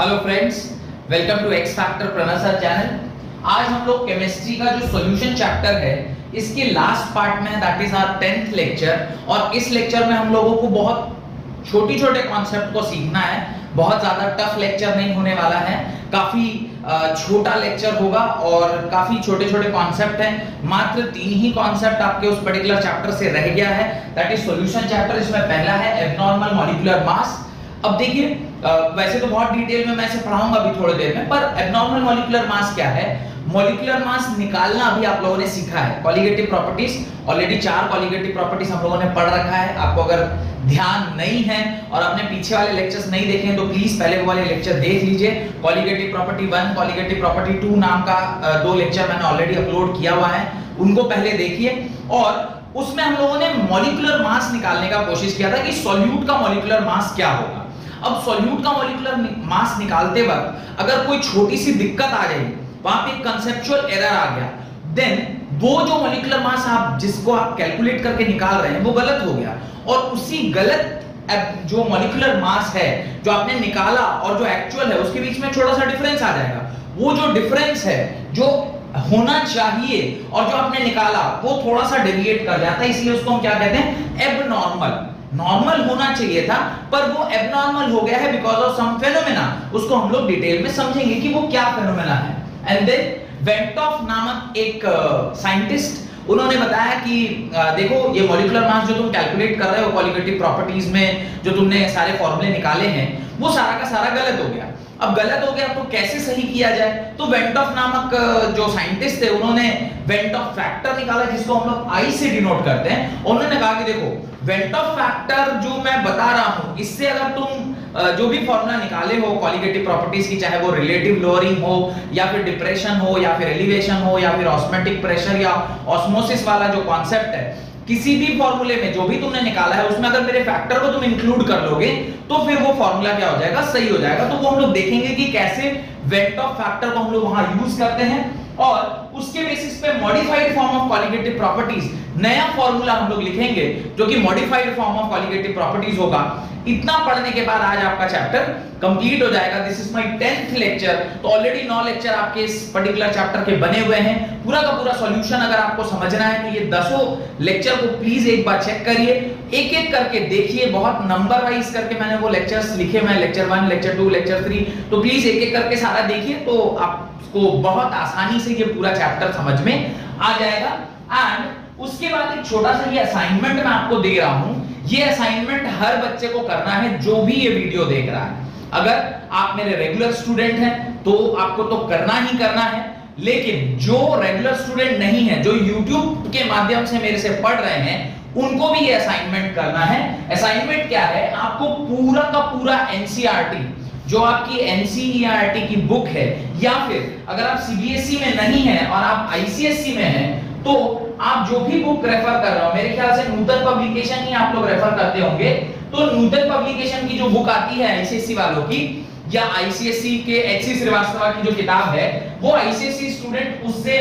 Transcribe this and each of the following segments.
Hello friends welcome to X factor प्रणा channel आज हम लोग केमिस्ट्री का जो सॉल्यूशन चैप्टर है, इसके लास्ट पार्ट में that is our tenth lecture और इस लेक्चर में हम लोगों को बहुत छोटी छोटे कॉन्सेप्ट को सीखना है। बहुत ज़्यादा टफ लेक्चर नहीं होने वाला है। काफ़ी छोटा लेक्चर होगा और काफ़ी छोटे छोटे कॉन्सेप्ट हैं। मात्र तीन ही कॉन्सेप्ट आपके उस पर्टिकुलर चैप्टर से रह गया है। दैट इज़ सॉल्यूशन चैप्टर इसमें पहला है एबनॉर्मल मॉलिक्यूलर मास अब देखिए वैसे तो बहुत डिटेल में मैं पढ़ाऊँगा अभी थोड़ी देर में, पर एबनॉर्मल मॉलिक्यूलर मास क्या है? मॉलिक्यूलर मास निकालना अभी आप लोगों ने सीखा है। कॉलिगेटिव प्रॉपर्टीज़ ऑलरेडी चार कॉलिगेटिव प्रॉपर्टीज़ हम लोगों ने पढ़ रखा है। आपको अगर ध्यान नहीं है और आपने पीछे वाले लेक्चर्स नहीं देखे तो प्लीज़ पहले वो वाले लेक्चर देख लीजिए। Colligative property one colligative property two नाम का दो लेक्चर मैंने ऑलरेडी अपलोड किया हुआ है। उनको पहले देखिए। और उसमें हम लोगों ने मॉलिक्यूलर मास निकालने का कोशिश किया था कि सॉल्यूट का मॉलिक्यूलर मास क्या होगा। अब सॉल्यूट का मॉलिक्यूलर मास निकालते वक्त अगर कोई छोटी सी दिक्कत आ जाएगी वहाँ पे कंसेप्चुअल एरर आ गया देन वो जो मॉलिक्यूलर मास आप जिसको आप कैलकुलेट करके निकाल रहे हैं, वो गलत हो गया। और उसी गलत जो मॉलिक्यूलर मास है, जो आपने निकाला और जो एक्चुअल है, उसके बीच में छोटा सा डिफरेंस आ जाएगा। वो जो डिफरेंस है, जो होना चाहिए और जो आपने निकाला, वो थोड़ा सा डेविएट कर जाता है, इसलिए उसको हम क्या कहते हैं? एबनॉर्मल नॉर्मल होना चाहिए था पर वो एबनॉर्मल हो गया है बिकॉज़ ऑफ़ सम फेनोमेना उसको हम लोग डिटेल में समझेंगे कि वो क्या फेनोमेना है. एंड देन वेंटॉफ नामक एक साइंटिस्ट uh, उन्होंने बताया कि देखो ये मॉलिक्यूलर मास जो तुम कैलकुलेट कर रहे हो क्वालिटेटिव प्रॉपर्टीज़ में जो तुमने सारे फॉर्मूले निकाले हैं वो सारा का सारा गलत हो गया. अब गलत हो गया तो कैसे सही किया जाए? तो वेंटॉफ नामक जो साइंटिस्ट थे, उन्होंने वेंटॉफ फैक्टर निकाला, जिसको हम लोग आई से डिनोट करते हैं। उन्होंने कहा कि देखो वेंटॉफ फैक्टर जो मैं बता रहा हूँ, इससे अगर तुम जो भी फॉर्मूला निकाले हो क्वालिटेटिव प्रॉपर्टीज़ की, चाहे वो रिलेटिव लोअरिंग हो, या फिर डिप्रेशन हो, या फिर एलिवेशन हो, या फिर ऑस्मेटिक प्रेशर या ऑस्मोसिस वाला जो कॉन्सेप्ट है किसी भी फॉर्मूले में जो भी तुमने निकाला है, उसमें अगर मेरे फैक्टर को तुम इंक्लूड कर लोगे तो फिर वो फॉर्मूला क्या हो जाएगा? सही हो जाएगा। तो वो हम लोग देखेंगे कि कैसे वेट ऑफ़ फैक्टर को हम लोग वहाँ यूज़ करते हैं और उसके बेसिस पे modified form of qualitative properties नया फॉर्मूला हम लोग लिखेंगे, जो कि modified form of qualitative properties होगा। इतना पढ़ने के बाद आज आपका चैप्टर कंप्लीट हो जाएगा। This is my 10th lecture तो ऑलरेडी नौ लेक्चर आपके इस पर्टिकुलर चैप्टर के बने हुए हैं। पूरा का पूरा सॉल्यूशन अगर आपको समझना है तो ये दसों लेक्चर को प्लीज़ एक बार चेक करिए। एक एक करके देखिए, बहुत नंबर वाइज करके मैंने वो लेक्चर्स लिखे मैं lecture one lecture two lecture three तो प्लीज़ एक एक करके सारा देखिए तो आपको बहुत आसानी से ये पूरा चैप्टर समझ में आ जाएगा। एंड उसके बाद एक छोटा सा ये असाइनमेंट मैं आपको दे रहा हूँ। ये असाइनमेंट हर बच्चे को करना है, जो भी ये वीडियो देख रहा है। अगर आप मेरे रेगुलर स्टूडेंट हैं तो आपको तो करना ही करना है। लेकिन जो रेगुलर स्टूडेंट नहीं है, जो YouTube के माध्यम से मेरे से पढ़ रहे हैं, उनको भी ये असाइनमेंट करना है। असाइनमेंट क्या है? आपको पूरा का पूरा एनसीईआरटी जो आपकी एनसीईआरटी की बुक है, या फिर अगर आप सीबीएसई में नहीं है और आप आईसीएसई में हैं तो आप जो भी बुक रेफर कर रहे हो, मेरे ख्याल से नूतन पब्लिकेशन ही आप लोग रेफर करते होंगे। तो नूतन पब्लिकेशन की जो बुक आती है आईसीएससी वालों की, या आईसीएससी के एच सी श्रीवास्तव की जो किताब है, वो आईसीएससी स्टूडेंट उससे,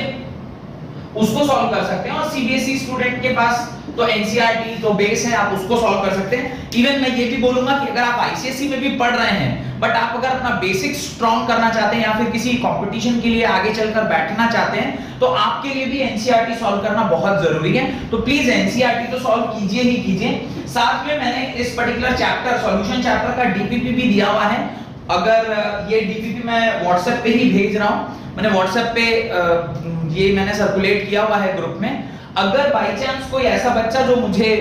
उसको सॉल्व कर सकते हैं और सीबीएसई स्टूडेंट के पास तो एनसीईआरटी तो बेस है, आप उसको सॉल्व कर सकते हैं। इवन मैं ये भी बोलूँगा कि अगर आप आईसीएसई में भी पढ़ रहे हैं बट आप अगर अपना बेसिक स्ट्रॉन्ग करना चाहते हैं या फिर किसी कंपटीशन के लिए आगे चलकर बैठना चाहते हैं तो आपके लिए भी एनसीईआरटी सॉल्व करना बहुत ज़रूरी है। तो प्लीज़ एनसीईआरटी तो सॉल्व कीजिए ही कीजिए। साथ में मैंने इस पर्टिकुलर चैप्टर सॉल्यूशन चैप्टर का डीपीपी भी दिया हुआ है। अगर ये डीपीपी मैं व्हाट्सएप पे ही भेज रहा हूँ। मैंने व्हाट्सएप पे ये मैंने सर्कुलेट किया हुआ है ग्रुप में। अगर बाई चांस कोई ऐसा बच्चा जो मुझे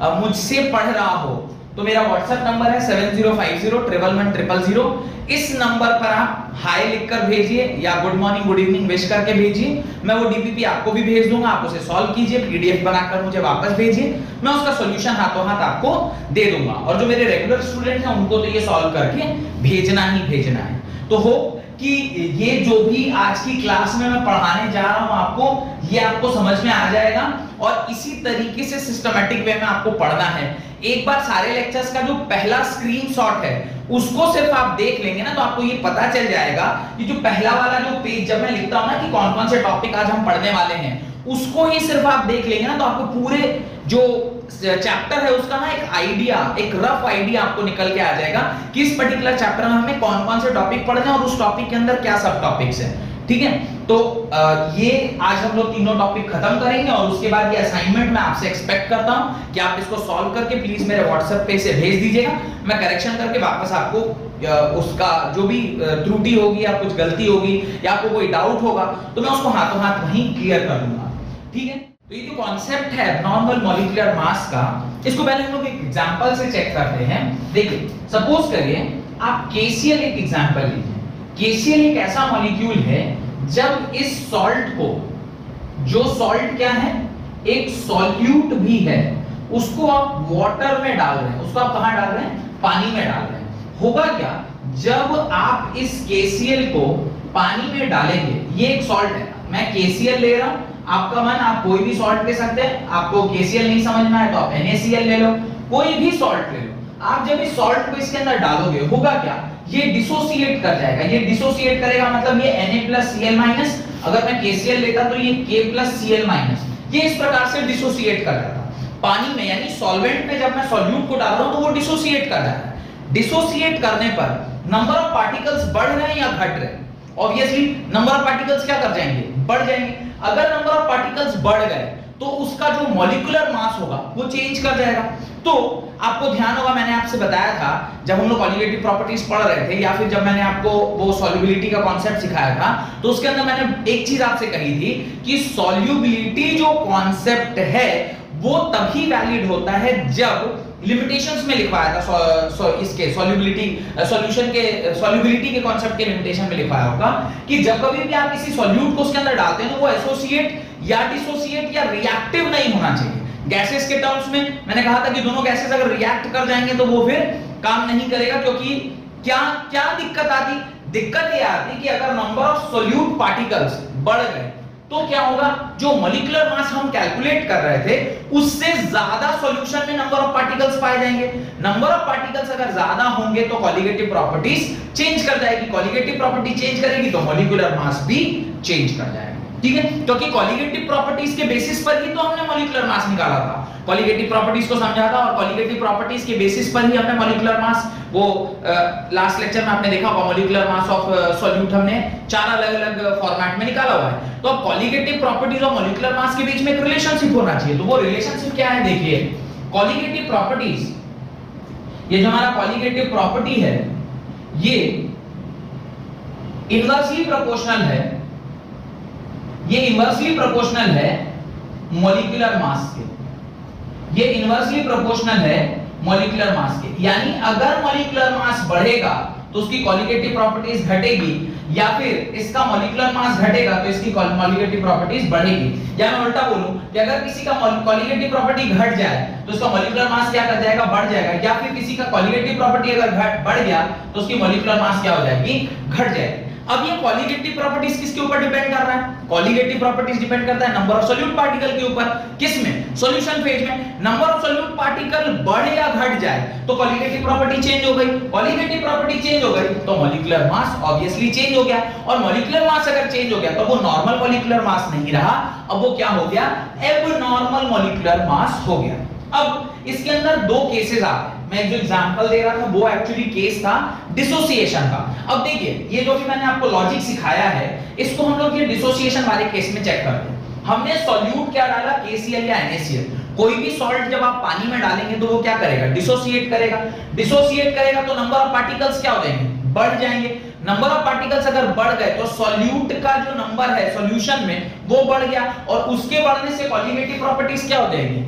मुझसे पढ़ रहा हो तो मेरा व्हाट्सएप नंबर है seven zero five zero triple one triple zero इस नंबर पर आप हाय लिखकर भेजिए या good morning good evening wish करके भेजिए। मैं वो डीपीपी आपको भी भेज दूँगा, आप उसे सॉल्व कीजिए पीडीएफ बनाकर मुझे वापस भेजिए। मैं उसका सॉल्यूशन हाथों हाथ आपको दे दूँगा। और जो मेरे रेगुलर स्टूडेंट हैं, उनको तो ये सॉल्व करके भेजना ही भेजना है। तो हो कि ये जो भी आज की क्लास में मैं पढ़ाने जा रहा हूँ, आपको ये आपको समझ में आ जाएगा और इसी तरीके से सिस्टमेटिक वे में आपको पढ़ना है। एक बार सारे लेक्चर्स का जो पहला स्क्रीनशॉट है, उसको सिर्फ़ आप देख लेंगे ना तो आपको ये पता चल जाएगा कि जो पहला वाला जो पेज जब मैं लिखता हूँ ना कि कौन कौन से टॉपिक आज हम पढ़ने वाले हैं, उसको ही सिर्फ़ आप देख लेंगे ना तो आपको पूरे जो चैप्टर है उसका ना एक आइडिया एक रफ आइडिया आपको निकल के आ जाएगा कि इस पर्टिकुलर चैप्टर में हमें कौन कौन से टॉपिक पढ़ने और उस टॉपिक के अंदर क्या सब टॉपिक्स हैं। ठीक है? तो ये आज हम लोग तीनों टॉपिक खत्म करेंगे और उसके बाद ये असाइनमेंट मैं आपसे एक्सपेक्ट करता हूँ कि आप इसको सॉल्व करके प्लीज़ मेरे व्हाट्सएप पे से भेज दीजिएगा। मैं करेक्शन करके वापस आपको उसका जो भी त्रुटि होगी या कुछ गलती होगी या आपको कोई डाउट होगा तो मैं उसको हाथों हाथ वहीं क्लियर कर दूँगा। ठीक है? तो ये जो कॉन्सेप्ट है नॉर्मल मॉलिक्यूलर मास का, इसको पहले हम लोग एक एग्जांपल से चेक करते हैं। देखिए सपोज़ करिए, आप केसीएल एक एग्ज़ाम्पल लीजिए। केसीएल एक ऐसा मॉलिक्यूल है, जब इस सॉल्ट को, जो सॉल्ट क्या है, एक सॉल्यूट भी है, उसको आप वाटर में डाल रहे हैं, उसको आप कहाँ डाल रहे हैं? पानी में डाल रहे हैं। होगा क्या, जब आप इस केसीएल को पानी में डालेंगे, ये एक सॉल्ट है। मैं केसीएल ले रहा हूँ, आपका मन, आप कोई भी सॉल्ट ले सकते हैं, आपको केसीएल नहीं समझना है तो आप NaCl ले लो, कोई भी सॉल्ट ले लो। आप जब इस सॉल्ट को इसके अंदर डालोगे, होगा क्या ये डिसोसिएट कर जाएगा। ये डिसोसिएट करेगा मतलब ये Na अगर मैं KCl लेता तो ये K ये इस प्रकार से डिसोसिएट कर जाता पानी में, यानी सॉल्वेंट में जब मैं सॉल्यूट को डाल रहा हूँ तो वो डिसोसिएट कर जाता है डिसोसिएट करने पर नंबर ऑफ़ पार्टिकल्स बढ़ रहे हैं या घट रहे हैं? ऑब्वियसली नंबर ऑफ़ पार्टिकल्स क्या कर जाएँगे? बढ़ जाएँगे। अगर नंबर ऑफ़ पार्टिकल्स बढ़ गए तो उसका जो मॉलिक्यूलर मास होगा वो चेंज कर जाएगा। तो आपको ध्यान होगा मैंने आपसे बताया था जब हम लोग कॉलिगेटिव प्रॉपर्टीज़ पढ़ रहे थे या फिर जब मैंने आपको वो सॉल्युबिलिटी का कॉन्सेप्ट सिखाया था तो उसके अंदर मैंने एक चीज़ आपसे कही थी कि सॉल्युबिलिटी जो कॉन्सेप्ट है वो तभी वैलिड होता है जब लिमिटेशंस में लिखवाया था सो, सो, इसके सॉल्युबिलिटी सॉल्यूशन के सॉल्युबिलिटी के कॉन्सेप्ट के लिमिटेशन में लिखवाया होगा कि जब कभी भी आप किसी सॉल्यूट को उसके अंदर डालते हैं तो वो एसोसिएट या डिसोसिएट या रिएक्टिव नहीं होना चाहिए। गैसेस के टर्म्स में मैंने कहा था कि दोनों गैसेस अगर रिएक्ट कर जाएँगे तो वो फिर काम नहीं करेगा, क्योंकि क्या क्या दिक्कत आती? दिक्कत ये आती कि अगर नंबर ऑफ़ सोल्यूट पार्टिकल्स बढ़ गए तो क्या होगा? जो मोलिकुलर मास हम कैलकुलेट कर रहे थे, उससे ज़्यादा सॉल्यूशन में नंबर ऑफ़ पार्टिकल्स पाए जाएँगे। नंबर ऑफ़ पार्टिकल्स अगर ज़्यादा होंगे तो कॉलिगेटिव प्रॉपर्टीज़ चेंज कर जाएगी। कॉलिगेटिव प्रॉपर्टी चेंज करेगी तो मोलिकुलर मास भी चेंज कर जाएगा। ठीक है? क्योंकि कॉलिगेटिव प्रॉपर्टीज़ के बेसिस पर ही तो हमने मॉलिक्यूलर मास निकाला था। कॉलिगेटिव प्रॉपर्टीज़ को समझा था और कॉलिगेटिव प्रॉपर्टीज़ के बेसिस पर ही हमने मॉलिक्यूलर मास वो लास्ट लेक्चर में आपने देखा होगा मॉलिक्यूलर मास ऑफ़ सॉल्यूट हमने चार अलग-अलग फॉर्मेट में निकाला हुआ है। तो अब कॉलिगेटिव प्रॉपर्टीज़ और मॉलिक्यूलर मास के बीच में एक रिलेशनशिप होना चाहिए। तो वो रिलेशनशिप क्या है? देखिए कॉलिगेटिव प्रॉपर्टीज़ ये जो हमारा कॉलिगेटिव प्रॉपर्टी है, ये इनवर्सली प्रोपोर्शनल है। ये इनवर्सली प्रोपोर्शनल है मॉलिक्यूलर मास के। ये इनवर्सली प्रोपोर्शनल है मॉलिक्यूलर मास के। यानी अगर मॉलिक्यूलर मास बढ़ेगा तो उसकी क्वालिटेटिव प्रॉपर्टीज़ घटेगी, या फिर इसका मॉलिक्यूलर मास घटेगा तो इसकी क्वालिटेटिव प्रॉपर्टीज़ बढ़ेगी। या मैं उल्टा बोलूँ कि अगर किसी का क्वालिटेटिव प्रॉपर्टी घट जाए तो उसका मॉलिक्यूलर मास क्या कर जाएगा? बढ़ जाएगा। या फिर किसी का क्वालिटेटिव प्रॉपर्टी अगर घट बढ़ गया तो उसकी मॉलिक्यूलर मास क्या हो जाएगी? घट जाएगी। अब ये कॉलिगेटिव प्रॉपर्टीज़ किसके ऊपर डिपेंड कर रहा है? कॉलिगेटिव प्रॉपर्टीज़ डिपेंड करता है नंबर ऑफ़ सोल्यूट पार्टिकल के ऊपर। किसमें? सॉल्यूशन फ़ेज़ में। नंबर ऑफ़ सोल्यूट पार्टिकल बढ़े या घट जाए तो कॉलिगेटिव प्रॉपर्टी चेंज हो गई। कॉलिगेटिव प्रॉपर्टी चेंज हो गई तो मॉलिक्यूलर मास ऑब्वियसली चेंज हो गया। और मॉलिक्यूलर मास अगर चेंज हो गया तो वो नॉर्मल मॉलिक्यूलर मास नहीं रहा। अब वो क्या हो गया? एबनॉर्मल मॉलिक्यूलर मास हो गया। अब इसके अंदर दो केसेस आते हैं। मैं जो एग्जांपल दे रहा था, वो एक्चुअली केस था डिसोसिएशन का। अब देखिए, ये जो भी मैंने आपको लॉजिक सिखाया है, इसको हम लोग ये डिसोसिएशन वाले केस में चेक करते हैं। हमने सॉल्यूट क्या डाला? KCl या NaCl कोई भी सॉल्ट जब आप पानी में डालेंगे तो वो क्या करेगा? डिसोसिएट करेगा। डिसोसिएट करेगा तो नंबर ऑफ़ पार्टिकल्स क्या हो जाएँगे? बढ़ जाएँगे। नंबर ऑफ़ पार्टिकल्स अगर बढ़ गए तो सॉल्यूट का जो नंबर है सॉल्यूशन में, वो बढ़ गया और उसके बढ़ने से कॉलिगेटिव प्रॉपर्टीज़ क्या हो जाएगी?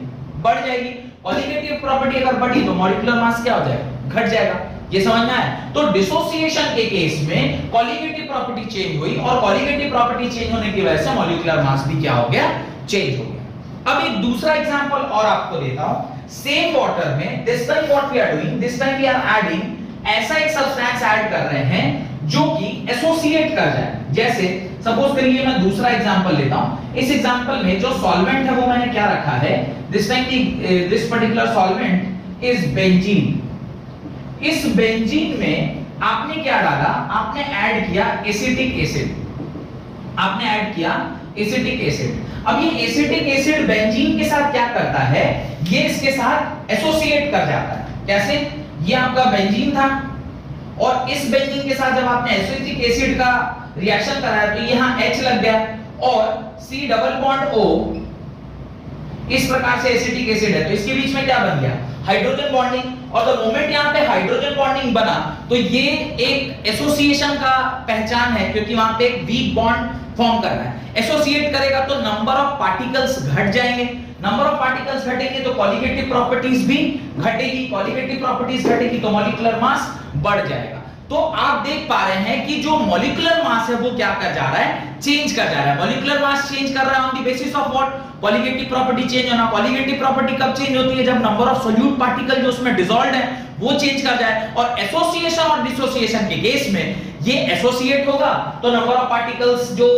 बढ़ जाएगी। पॉजिटिव प्रॉपर्टी अगर बढ़ी तो मॉलिक्यूलर मास क्या हो जाएगा? घट जाएगा। ये समझ में आया तो डिसोसिएशन के केस में कॉलिगेटिव प्रॉपर्टी चेंज हुई और कॉलिगेटिव प्रॉपर्टी चेंज होने की वजह से मॉलिक्यूलर मास भी क्या हो गया? चेंज हो गया। अब एक दूसरा एग्जांपल और आपको देता हूँ। सेम वाटर में this time what we are doing this time we are adding ऐसा एक सब्सटेंस ऐड कर रहे हैं जो कि एसोसिएट कर जाए जैसे सपोज़ करिए मैं दूसरा एग्जांपल लेता हूँ। इस एग्जांपल में जो सॉल्वेंट है वो मैंने क्या रखा है? This time this particular solvent is benzene इस बेंजीन में आपने क्या डाला? आपने ऐड किया एसिटिक एसिड आपने ऐड किया एसिटिक एसिड अब ये एसिटिक एसिड बेंजीन के साथ क्या करता है? ये इसके साथ एसोसिएट कर जाता है. कैसे? ये आपका बेंजीन था. और इस बेंजीन के साथ जब आपने एसिटिक एसिड का रिएक्शन कराया तो यहाँ H लग गया. और C डबल बॉन्ड O इस प्रकार से एसिटिक एसिड है. तो इसके बीच में क्या बन गया? हाइड्रोजन बॉन्डिंग और द मोमेंट यहाँ पे हाइड्रोजन बॉन्डिंग बना तो ये एक एसोसिएशन का पहचान है, क्योंकि वहाँ पे एक वीक बॉन्ड फॉर्म कर रहा है। एसोसिएट करेगा तो नंबर ऑफ़ पार्टिकल्स घट जाएँगे। नंबर ऑफ़ पार्टिकल्स घटेंगे तो कॉलिगेटिव प्रॉपर्टीज़ भी घटेगी। कॉलिगेटिव प्रॉपर्टीज़ घटेगी तो मॉलिक्यूलर मास बढ़ जाएगा। तो आप देख पा रहे हैं कि जो मॉलिक्यूलर मास है वो क्या कर जा रहा है? चेंज कर जा रहा है। मॉलिक्यूलर मास चेंज कर रहा है on the basis of what colligative property change होना कॉलिगेटिव प्रॉपर्टी कब चेंज होती है? जब नंबर ऑफ़ सोल्यूट पार्टिकल जो उसमें डिसॉल्वड है, वो चेंज कर जाए। और एसोसिएशन और डिसोसिएशन के केस में ये एसोसिएट होगा तो नंबर ऑफ़ पार्टिकल्स जो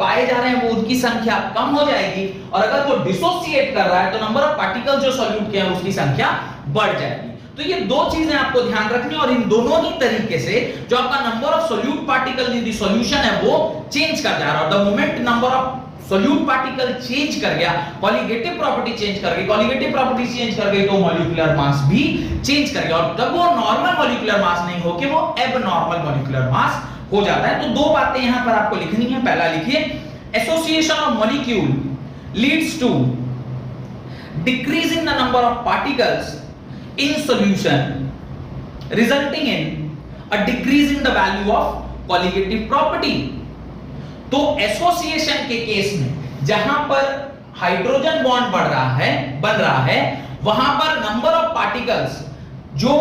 पाए जा रहे हैं, वो उनकी संख्या कम हो जाएगी। और अगर वो डिसोसिएट कर रहा है तो नंबर ऑफ़ पार्टिकल्स जो सोल्यूट के हैं, उसकी संख्या बढ़ जाएगी। तो ये दो चीज़ें आपको ध्यान रखनी और इन दोनों ही तरीके से जो आपका number of solute particle solution है, वो चेंज कर जा रहा है। The moment number of solute particle change कर गया कॉलिगेटिव प्रॉपर्टी चेंज कर गई कॉलिगेटिव प्रॉपर्टी चेंज कर गई तो मॉलिक्यूलर मास भी चेंज कर गया। और जब वो नॉर्मल मॉलिक्यूलर मास नहीं हो कि वो एबनॉर्मल मॉलिक्यूलर मास हो जाता है। तो दो बातें यहाँ पर आपको लिखनी है। पहला लिखिए association of molecule leads to decrease in the number of particles in solution resulting in a decrease in the value of colligative property. तो एसोसिएशन के केस में जहाँ पर हाइड्रोजन बॉन्ड बढ़ रहा है, बन रहा है, वहाँ पर नंबर ऑफ़ पार्टिकल्स जो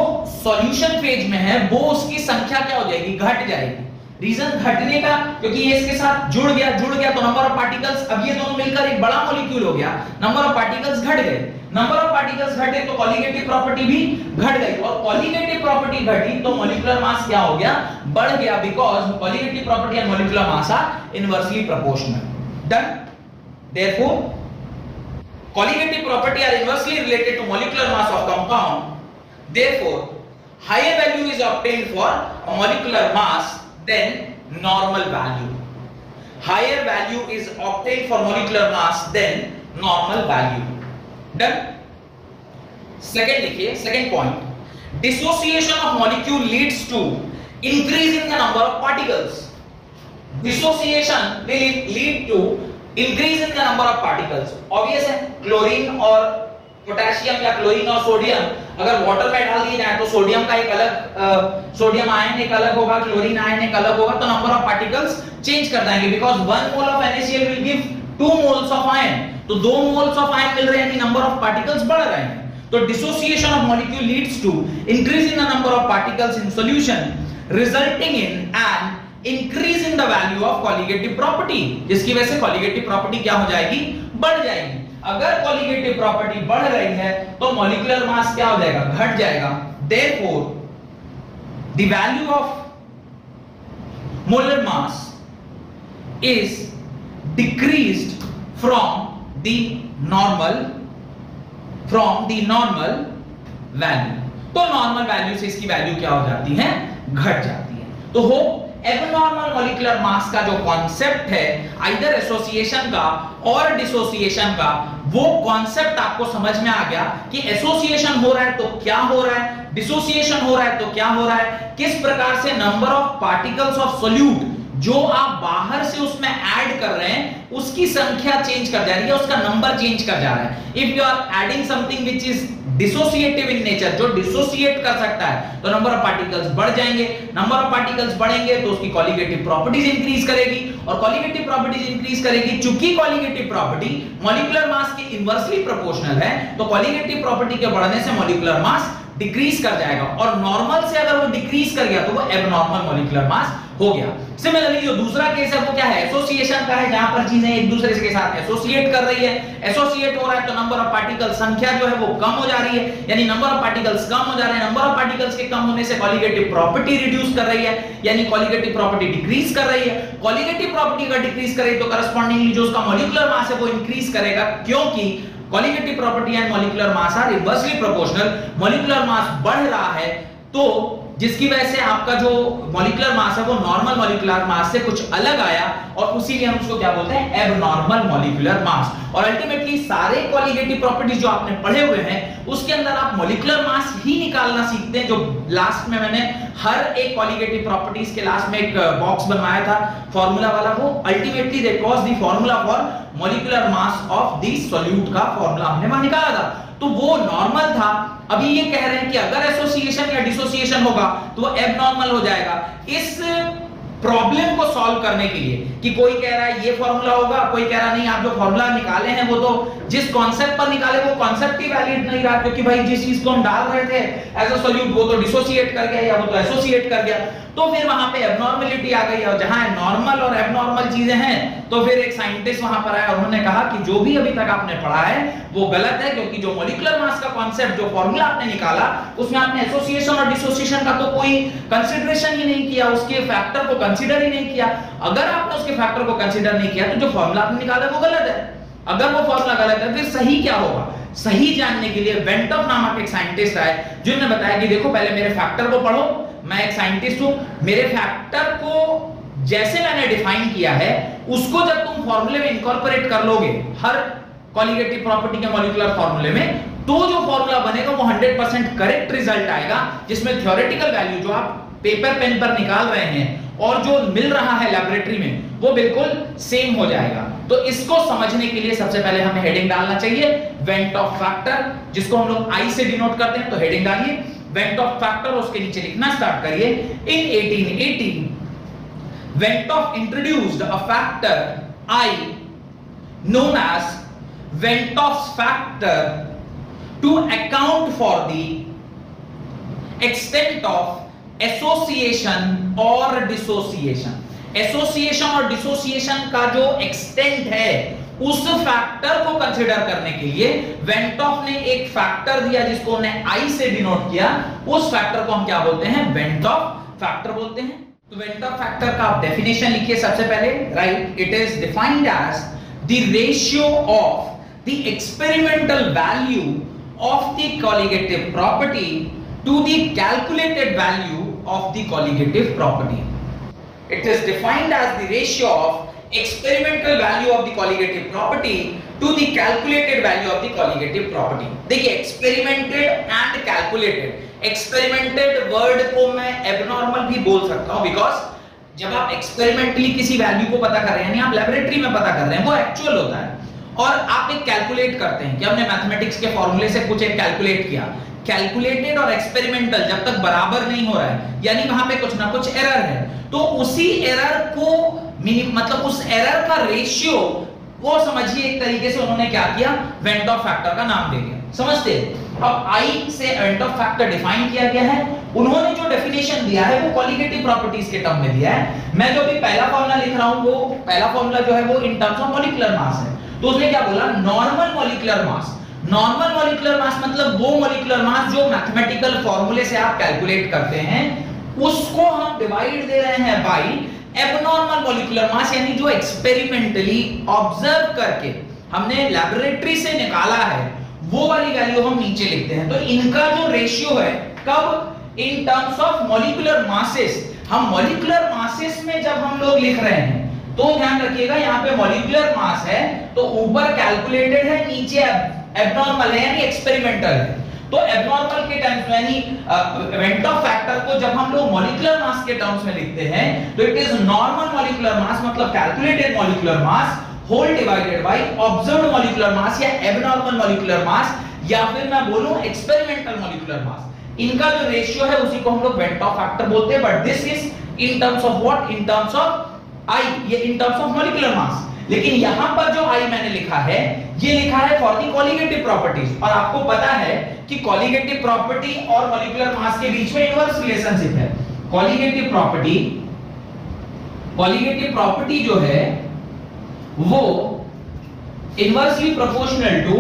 सॉल्यूशन फ़ेज़ में है, वो उसकी संख्या क्या हो जाएगी? घट जाएगी। रीजन घटने का, क्योंकि ये इसके साथ जुड़ गया जुड़ गया तो नंबर ऑफ़ पार्टिकल्स अब ये दोनों मिलकर एक बड़ा मॉलिक्यूल हो गया। नंबर ऑफ़ पार्टिकल्स घट गए। नंबर ऑफ़ पार्टिकल्स घटे तो कॉलिगेटिव प्रॉपर्टी भी घट गई। और कॉलिगेटिव प्रॉपर्टी घटी तो मॉलिक्यूलर मास क्या हो गया? बढ़ गया because colligative property and molecular mass are inversely proportional done therefore colligative property are inversely related to molecular mass of compound therefore higher value is obtained for molecular mass than normal value higher value is obtained for molecular mass than normal value done second लिखिए second point dissociation of molecule leads to increase in the number of particles dissociation will lead to increase in the number of particles obvious है? Chlorine और potassium या chlorine और sodium अगर water में डाल दिए जाए तो सोडियम का एक अलग सोडियम आयन एक अलग होगा क्लोरीन आयन एक अलग होगा तो नंबर ऑफ़ पार्टिकल्स चेंज कर देंगे because one mole of NaCl will give two moles of ion तो दो मोल्स ऑफ़ आयन मिल रहे हैं नंबर ऑफ़ पार्टिकल्स बढ़ रहे हैं। तो dissociation of molecule leads to increase in the number of particles in solution resulting in an increase in the value of colligative property जिसकी वजह से कॉलिगेटिव प्रॉपर्टी क्या हो जाएगी? बढ़ जाएगी। अगर कॉलिगेटिव प्रॉपर्टी बढ़ रही है तो मॉलिक्यूलर मास क्या हो जाएगा? घट जाएगा। Therefore the value of molar mass is decreased from the normal from the normal value तो नॉर्मल वैल्यू से इसकी वैल्यू क्या हो जाती है? घट जाती है। तो हो एबनॉर्मल मॉलिक्यूलर मास का जो कॉन्सेप्ट है आइदर एसोसिएशन का और डिसोसिएशन का, वो कॉन्सेप्ट आपको समझ में आ गया कि एसोसिएशन हो रहा है तो क्या हो रहा है? डिसोसिएशन हो रहा है तो क्या हो रहा है? किस प्रकार से number of particles of solute जो आप बाहर से उसमें ऐड कर रहे हैं, उसकी संख्या चेंज कर जा रही है उसका नंबर चेंज कर जा रहा है। If you are adding something which is dissociative in nature जो डिसोसिएट कर सकता है तो नंबर ऑफ़ पार्टिकल्स बढ़ जाएँगे। नंबर ऑफ़ पार्टिकल्स बढ़ेंगे तो उसकी कॉलिगेटिव प्रॉपर्टीज़ इंक्रीज करेगी। और कॉलिगेटिव प्रॉपर्टीज़ इंक्रीज करेगी चूँकि कॉलिगेटिव प्रॉपर्टी मॉलिक्यूलर मास के इनवर्सली प्रोपोर्शनल है तो कॉलिगेटिव प्रॉपर्टी के बढ़ने से मॉलिकुलर मास डिक्रीज कर जाएगा। और नॉर्मल से अगर वो डिक्रीज कर गया तो वो एबनॉर्मल मॉलिकुलर मास हो गया। सिमिलरली जो दूसरा केस है, वो क्या है? एसोसिएशन का है, जहाँ पर चीज़ें एक दूसरे के साथ एसोसिएट कर रही है। एसोसिएट हो रहा है तो नंबर ऑफ़ पार्टिकल संख्या जो है, वो कम हो जा रही है। यानी नंबर ऑफ़ पार्टिकल्स कम हो जा रहे हैं। नंबर ऑफ़ पार्टिकल्स के कम होने से कॉलिगेटिव प्रॉपर्टी रिड्यूस कर रही है। यानी कॉलिगेटिव प्रॉपर्टी डिक्रीज कर रही है। कॉलिगेटिव प्रॉपर्टी का डिक्रीज करे तो करस्पॉन्डिंगली जो उसका मॉलिक्यूलर मास है, वो इंक्रीज करेगा। क्योंकि colligative property and molecular mass are inversely proportional molecular mass बढ़ रहा है तो जिसकी वजह से आपका जो मॉलिक्यूलर मास है, वो नॉर्मल मॉलिक्यूलर मास से कुछ अलग आया और उसीलिए हम उसको क्या बोलते हैं? एबनॉर्मल मॉलिक्यूलर मास और अल्टीमेटली सारे क्वालिटेटिव प्रॉपर्टीज़ जो आपने पढ़े हुए हैं, उसके अंदर आप मॉलिक्यूलर मास ही निकालना सीखते हैं, जो लास्ट में मैंने हर एक क्वालिटेटिव प्रॉपर्टीज़ के लास्ट में एक बॉक्स बनवाया था फार्मूला वाला वो ultimately that was the formula for molecular mass of the solute का फार्मूला हमने वहाँ निकाला था। तो वो नॉर्मल था। अभी ये कह रहे हैं कि अगर एसोसिएशन या डिसोसिएशन होगा तो वो एबनॉर्मल हो जाएगा। इस प्रॉब्लम को सॉल्व करने के लिए कि कोई कह रहा है ये फॉर्मूला होगा, कोई कह रहा नहीं, आप जो फॉर्मूला निकाले हैं वो तो जिस कॉन्सेप्ट पर निकाले, वो कॉन्सेप्ट ही वैलिड नहीं रहा। क्योंकि भाई जिस चीज़ को हम डाल रहे थे एज अ सॉल्यूट वो तो डिसोसिएट कर गया या वो तो एसोसिएट कर गया। तो फिर वहाँ पे एबनॉर्मलिटी आ गई और जहाँ नॉर्मल और एबनॉर्मल चीज़ें हैं तो फिर एक साइंटिस्ट वहाँ पर आया उन्होंने कहा कि जो भी अभी तक आपने पढ़ा है, वो गलत है क्योंकि जो मॉलिक्यूलर मास का कांसेप्ट जो फार्मूला आपने निकाला, उसमें आपने एसोसिएशन और डिसोसिएशन का तो कोई कंसीडरेशन ही नहीं किया, उसके फैक्टर को कंसीडर ही नहीं किया। अगर आपने उसके फैक्टर को कंसीडर नहीं किया तो जो फार्मूला आपने निकाला, वो गलत है। अगर वो फार्मूला गलत है फिर सही क्या होगा? सही जानने के लिए वेंटॉफ नामक एक साइंटिस्ट आए, जिन्होंने बताया कि देखो, पहले मेरे फैक्टर को पढ़ो मैं एक साइंटिस्ट हूँ, मेरे फैक्टर को जैसे मैंने डिफाइन किया है, उसको जब तुम फॉर्मूले में इंकॉर्पोरेट कर लोगे, हर कॉलिगेटिव प्रॉपर्टी के मॉलिक्यूलर फॉर्मूले में तो जो फॉर्मूला बनेगा वो 100% करेक्ट रिज़ल्ट आएगा, जिसमें थ्योरेटिकल वैल्यू जो आप पेपर पेन पर निकाल रहे हैं और जो मिल रहा है लेबोरेटरी में, वो बिल्कुल सेम हो जाएगा। तो इसको समझने के लिए सबसे पहले हमें हेडिंग डालना चाहिए वेंट ऑफ़ फैक्टर जिसको हम लोग आई से डिनोट करते हैं तो हेडिंग डालिए। वेंट फैक्टर उसके नीचे लिखना स्टार्ट करिए। In 1818 van't Hoff introduced a factor I known as van't Hoff factor to account for the extent of association और डिसोसिएशन एसोसिएशन और डिसोसिएशन का जो एक्सटेंट है उस फैक्टर को कंसिडर करने के लिए वेंटॉफ ने एक फैक्टर दिया जिसको उन्होंने आई से डिनोट किया। उस फैक्टर को हम क्या बोलते हैं? वेंटॉफ फैक्टर बोलते हैं। तो वेंटॉफ फैक्टर का आप डेफिनेशन लिखिए सबसे पहले। Right it is defined as the ratio of the experimental value of the colligative property to the calculated value of the colligative property It is defined as the ratio of experimental value of the colligative property to the calculated value of the colligative property. देखिए, experimented and calculated. Experimented word को मैं abnormal भी बोल सकता हूँ because जब आप experimentally किसी वैल्यू को पता कर रहे हैं, यानी आप लेबोरेटरी में पता कर रहे हैं, वो एक्चुअल होता है और आप एक कैलकुलेट करते हैं कि हमने मैथमेटिक्स के फॉर्मूले से कुछ एक कैलकुलेट किया कैलकुलेटेड और एक्सपेरिमेंटल जब तक बराबर नहीं हो रहा है, यानी वहाँ पे कुछ ना कुछ एरर है तो उसी एरर को मतलब उस एरर का रेशियो वो समझिए एक तरीके से उन्होंने क्या किया? वेंटॉफ फैक्टर का नाम दे दिया। समझते? अब आई से वेंटॉफ फैक्टर डिफाइन किया गया है। उन्होंने जो डेफिनेशन दिया है, वो क्वालिटेटिव प्रॉपर्टीज़ के टर्म में दिया है। मैं जो भी पहला फॉर्मूला लिख रहा हूँ, वो पहला फॉर्मूला जो है, वो in terms of molecular mass है। तो उसने क्या बोला? Normal molecular mass normal molecular mass मतलब वो मॉलिक्यूलर मास जो मैथमेटिकल फॉर्मूले से आप कैलकुलेट करते हैं, उसको हम डिवाइड दे रहे हैं बाय एबनॉर्मल मॉलिक्यूलर मास यानी जो एक्सपेरिमेंटली ऑब्ज़र्व करके हमने लैबोरेटरी से निकाला है, वो वाली वैल्यू हम नीचे लिखते हैं। तो इनका जो रेशियो है, कब? In terms of molecular masses हम मॉलिक्यूलर मासेस में जब हम लोग लिख रहे हैं तो ध्यान रखिएगा, यहाँ पे मॉलिक्यूलर मास है तो ऊपर कैलकुलेटेड है, नीचे एबनॉर्मल है, यानी एक्सपेरिमेंटल है। तो एबनॉर्मल के टर्म्स में यानी वेंटॉफ फैक्टर को जब हम लोग मॉलिक्यूलर मास के टर्म्स में लिखते हैं तो it is normal molecular mass मतलब calculated molecular mass whole divided by observed molecular mass या एबनॉर्मल मॉलिक्यूलर मास या फिर मैं बोलूँ एक्सपेरिमेंटल मॉलिक्यूलर मास इनका जो रेशियो है उसी को हम लोग वेंटॉफ फैक्टर बोलते हैं but this is in terms of what in terms of I ये in terms of molecular mass लेकिन यहाँ पर जो आई मैंने लिखा है, ये लिखा है फॉर दी कॉलिगेटिव प्रॉपर्टीज़ और आपको पता है कि कॉलिगेटिव प्रॉपर्टी और मॉलिक्यूलर मास के बीच में इनवर्स रिलेशनशिप है। कॉलिगेटिव प्रॉपर्टी कॉलिगेटिव प्रॉपर्टी जो है, वो inversely proportional to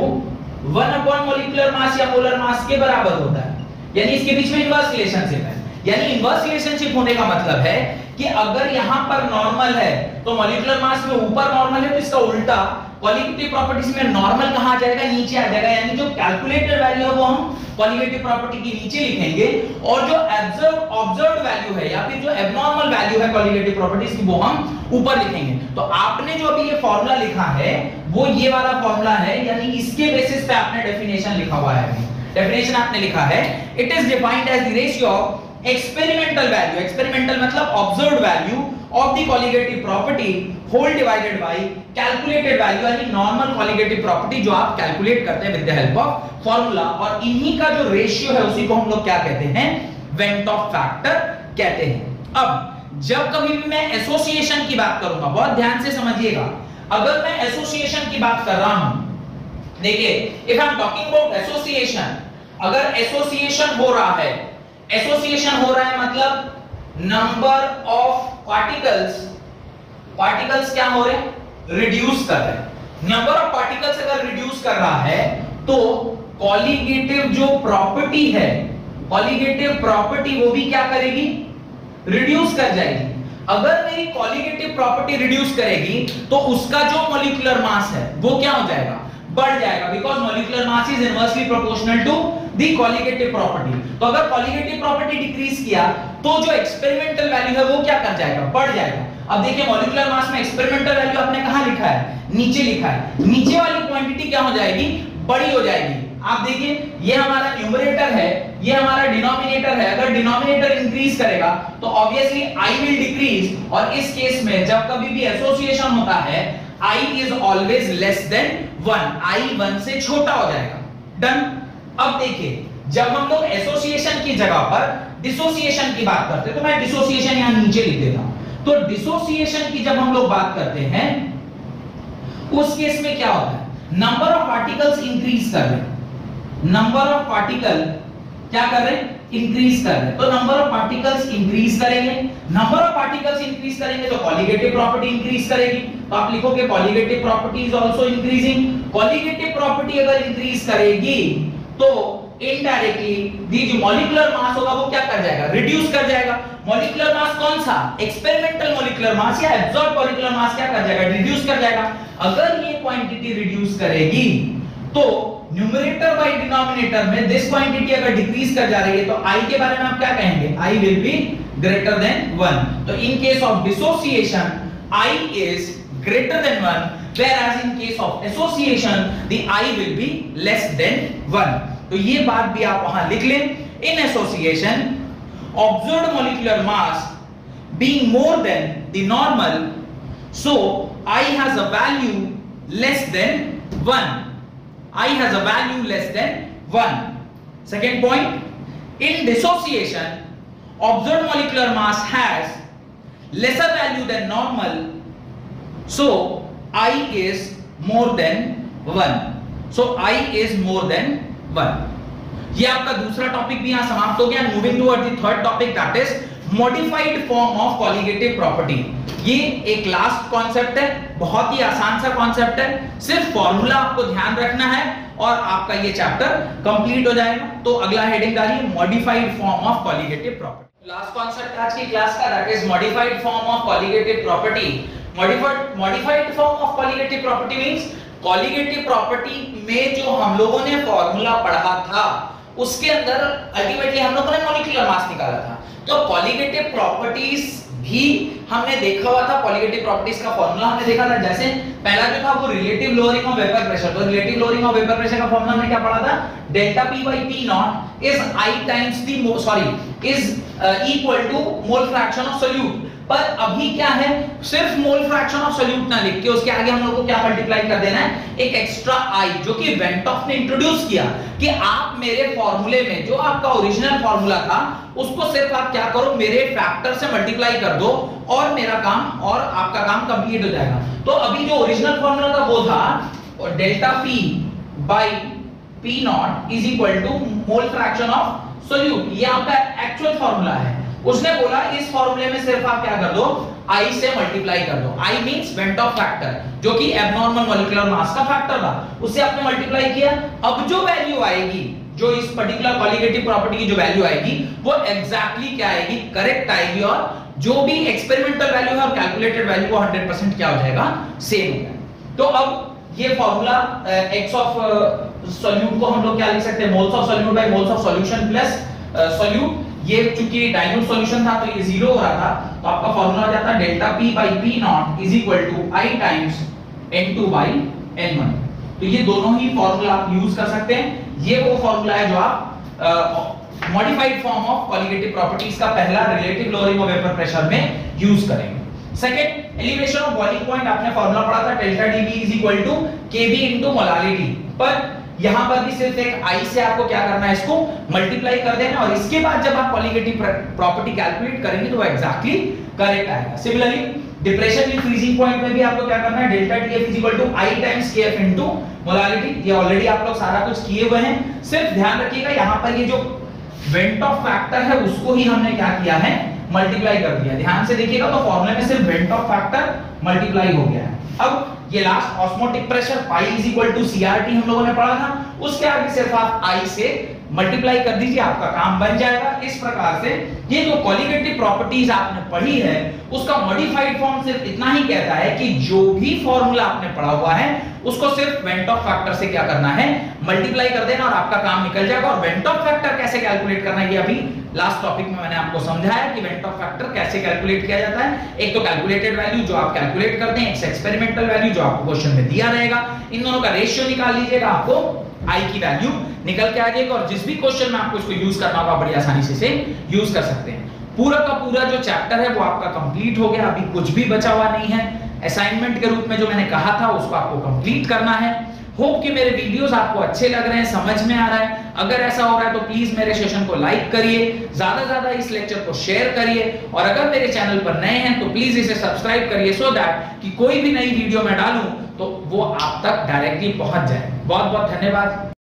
one upon molecular mass या मोलर मास के बराबर होता है। यानी इसके बीच में इनवर्स रिलेशनशिप है। यानी इनवर्स रिलेशनशिप होने का मतलब है कि अगर यहाँ पर नॉर्मल है तो मॉलिक्यूलर मास में ऊपर नॉर्मल है तो इसका उल्टा। क्वालिटेटिव प्रॉपर्टीज़ में नॉर्मल कहा जाएगा? नीचे आ जाएगा। यानी जो कैलकुलेटेड वैल्यू है वो हम क्वालिटेटिव प्रॉपर्टी के नीचे लिखेंगे। और जो ऑब्ज़र्व ऑब्जर्व्ड वैल्यू है या फिर जो एबनॉर्मल वैल्यू है क्वालिटेटिव प्रॉपर्टीज़ की वो हम ऊपर लिखेंगे। तो आपने जो अभी ये फॉर्मूला लिखा है, वो ये वाला फॉर्मूला है, यानी इसके बेसिस पे आपने डेफिनेशन लिखा हुआ है। डेफिनेशन आपने लिखा है। It is defined as the ratio of experimental value experimental मतलब observed value of the colligative property whole divided by calculated value, यानी normal colligative property जो आप calculate करते हैं with the help of formula. और इन्हीं का जो ratio है, उसी को हम लोग क्या कहते हैं? Vent-Off factor कहते हैं। अब, जब कभी भी मैं एसोसिएशन की बात करूँगा, बहुत ध्यान से समझिएगा। अगर मैं एसोसिएशन की बात कर रहा हूँ, देखिए if I am talking about association अगर एसोसिएशन हो रहा है एसोसिएशन हो रहा है मतलब नंबर ऑफ़ पार्टिकल्स पार्टिकल्स क्या हो रहे रिड्यूस कर रहे नंबर ऑफ़ पार्टिकल्स अगर रिड्यूस कर रहा है तो कॉलिगेटिव जो प्रॉपर्टी है कॉलिगेटिव प्रॉपर्टी वो भी क्या करेगी? रिड्यूस कर जाएगी। अगर मेरी कॉलिगेटिव प्रॉपर्टी रिड्यूस करेगी तो उसका जो मॉलिक्यूलर मास है, वो क्या हो जाएगा? बढ़ जाएगा। Because molecular mass is inversely proportional to the colligative property तो अगर कॉलिगेटिव प्रॉपर्टी डिक्रीज किया तो जो एक्सपेरिमेंटल वैल्यू है वो क्या कर जाएगा? बढ़ जाएगा। अब देखिए मॉलिक्यूलर मास में एक्सपेरिमेंटल वैल्यू आपने कहाँ लिखा है? नीचे लिखा है। नीचे वाली क्वांटिटी क्या हो जाएगी? बड़ी हो जाएगी। आप देखिए, ये हमारा न्यूमरेटर है, ये हमारा डिनोमिनेटर है। अगर डिनोमिनेटर इंक्रीज करेगा तो ऑब्वियसली आई विल डिक्रीज और इस केस में जब कभी भी एसोसिएशन होता है I is always less than 1 i 1 से छोटा हो जाएगा। डन अब देखिए, जब हम लोग एसोसिएशन की जगह पर डिसोसिएशन की बात करते हैं तो मैं डिसोसिएशन यहाँ नीचे लिख देता हूँ। तो डिसोसिएशन की जब हम लोग बात करते हैं, उस केस में क्या होता है? नंबर ऑफ़ पार्टिकल्स इंक्रीज कर रहे नंबर ऑफ़ पार्टिकल क्या कर रहे हैं? इंक्रीज कर रहे हैं। तो नंबर ऑफ़ पार्टिकल्स इंक्रीज करेंगे। नंबर ऑफ़ पार्टिकल्स इंक्रीज करेंगे तो कॉलिगेटिव प्रॉपर्टी इंक्रीज करेगी। तो आप लिखोगे colligative property is also increasing colligative property अगर इंक्रीज करेगी तो इनडायरेक्टली दी जो मॉलिक्यूलर मास होगा वो क्या कर जाएगा? रिड्यूस कर जाएगा। मॉलिक्यूलर मास कौन सा? एक्सपेरिमेंटल मॉलिक्यूलर मास या एब्जॉर्ब मॉलिक्यूलर मास क्या कर जाएगा? रिड्यूस कर जाएगा। अगर ये क्वांटिटी रिड्यूस करेगी तो न्यूमरेटर बाय डिनोमिनेटर में दिस क्वांटिटी अगर डिक्रीज कर जा रही है तो i के बारे में आप क्या कहेंगे? I will be greater than 1 तो in case of dissociation i is greater than 1 whereas in case of association the i will be less than 1 तो ये बात भी आप वहाँ लिख लें in association observed molecular mass being more than the normal so i has a value less than 1 i has a value less than 1. Second point, in dissociation, observed molecular mass has lesser value than normal, so i is more than 1. So, i is more than 1. ये आपका दूसरा topic भी यहाँ समाप्त हो गया। Moving to the third topic that is modified form of colligative property ये एक लास्ट कॉन्सेप्ट है। बहुत ही आसान सा कॉन्सेप्ट है। सिर्फ़ फॉर्मूला आपको ध्यान रखना है और आपका ये चैप्टर कंप्लीट हो जाएगा। तो अगला हेडिंग डालिए modified form of colligative property last concept आज की क्लास का that is modified form of colligative property modified modified form of colligative property means colligative property में जो हम लोगों ने फॉर्मूला पढ़ा था, उसके अंदर अल्टीमेटली हम लोगों ने मॉलिक्यूलर मास निकाला था। तो कॉलिगेटिव प्रॉपर्टीज़ भी हमने देखा हुआ था पॉलिगेटिव प्रॉपर्टीज़ का फॉर्मूला हमने देखा था। जैसे पहला जो था वो relative lowering of vapour pressure तो relative lowering of vapour pressure का फॉर्मूला हमने क्या पढ़ा था? Delta P by P naught is I times the sorry is equal to mole fraction of solute पर अभी क्या है? सिर्फ़ मोल फ्रैक्शन ऑफ़ सोल्यूट ना लिख के उसके आगे हम लोग को क्या मल्टीप्लाई कर देना है? एक एक्स्ट्रा आई जो कि वेंटॉफ ने इंट्रोड्यूस किया कि आप मेरे फॉर्मूले में, जो आपका ओरिजिनल फॉर्मूला था, उसको सिर्फ़ आप क्या करो, मेरे फैक्टर से मल्टीप्लाई कर दो और मेरा काम और आपका काम कंप्लीट हो जाएगा। तो अभी जो ओरिजिनल फॉर्मूला था, वो था delta P by P naught is equal to mole fraction of solute ये आपका एक्चुअल फॉर्मूला है। उसने बोला, इस फॉर्मूले में सिर्फ़ आप क्या कर दो? I से मल्टीप्लाई कर दो। I means van't Hoff factor जो कि एबनॉर्मल मॉलिक्यूलर मास का फैक्टर था। उससे आपने मल्टीप्लाई किया। अब जो वैल्यू आएगी, जो इस पर्टिकुलर कॉलिगेटिव प्रॉपर्टी की जो वैल्यू आएगी, वो एग्जैक्टली exactly क्या आएगी? करेक्ट आएगी और जो भी एक्सपेरिमेंटल वैल्यू है और कैलकुलेटेड वैल्यू वो 100% क्या हो जाएगा? सेम हो जाएगा। तो अब ये फॉर्मूला x ऑफ़ सॉल्यूट को हम लोग क्या लिख सकते हैं? Moles of solute by moles of solution plus solute ये चूँकि डाइल्यूट सॉल्यूशन था तो ये ज़ीरो हो रहा था तो आपका फॉर्मूला आ जाता delta p by p naught is equal to i times n2 by n1 तो ये दोनों ही फॉर्मूला आप यूज़ कर सकते हैं। ये वो फॉर्मूला है जो आप modified form of colligative properties का पहला relative lowering of vapour pressure में यूज़ करेंगे। Second elevation of boiling point आपने फार्मूला पढ़ा था delta DB is equal to Kb into molality पर यहाँ पर भी सिर्फ़ एक आई से आपको क्या करना है, इसको मल्टीप्लाई कर देना और इसके बाद जब आप कॉलिगेटिव प्रॉपर्टी कैलकुलेट करेंगे तो वो एग्जैक्टली करेक्ट आएगा। Similarly depression in freezing point में भी आपको क्या करना है delta TF is equal to I times KF into molality ये ऑलरेडी आप लोग सारा कुछ किए हुए हैं। सिर्फ़ ध्यान रखिएगा, यहाँ पर ये जो वेंट ऑफ़ फैक्टर है, उसको ही हमने क्या किया है मल्टीप्लाई कर दिया। ध्यान से देखिएगा तो फॉर्मूले में सिर्फ़ वेंट ऑफ़ फैक्टर मल्टीप्लाई हो गया है। अब ये last osmotic pressure pi is equal to CRT हम लोगों ने पढ़ा था। उसके आगे सिर्फ़ आप आई से मल्टीप्लाई कर दीजिए, आपका काम बन जाएगा। इस प्रकार से ये जो कॉलिगेटिव प्रॉपर्टीज़ आपने पढ़ी है, उसका मॉडिफाइड फॉर्म सिर्फ़ इतना ही कहता है कि जो भी फॉर्मूला आपने पढ़ा हुआ है, उसको सिर्फ़ वेंट ऑफ़ फैक्टर से क्या करना है? मल्टीप्लाई कर देना और आपका काम निकल जाएगा। और वेंट ऑफ़ फैक्टर कैसे कैलकुलेट करना है, ये अभी लास्ट टॉपिक में मैंने आपको समझाया कि वेंट ऑफ़ फैक्टर कैसे कैलकुलेट किया जाता है। एक तो कैलकुलेटेड वैल्यू जो आप कैलकुलेट करते हैं, एक एक्सपेरिमेंटल वैल्यू जो आपको क्वेश्चन में दिया रहेगा। इन दोनों का रेशियो निकाल लीजिएगा आपको। आई की वैल्यू निकल के आ जाएगा और जिस भी क्वेश्चन में आपको इसको यूज़ करना होगा, बड़ी आसानी से यूज़ कर सकते हैं। पूरा का पूरा जो चैप्टर है, वो आपका कंप्लीट हो गया। अभी कुछ भी बचा हुआ नहीं है। असाइनमेंट के रूप में जो मैंने कहा था, उसको आपको कंप्लीट करना है। होप कि मेरे वीडियोस आपको अच्छे लग रहे हैं, समझ में आ रहा है। अगर ऐसा हो रहा है तो प्लीज़ मेरे सेशन को लाइक करिए। ज़्यादा ज़्यादा इस लेक्चर को शेयर करिए। और अगर मेरे चैनल पर नए हैं तो प्लीज़ इसे सब्सक्राइब करिए सो दैट कि कोई भी नई वीडियो मैं डालूं तो वो आप तक डायरेक्टली पहुँच जाए। बहुत बहुत धन्यवाद।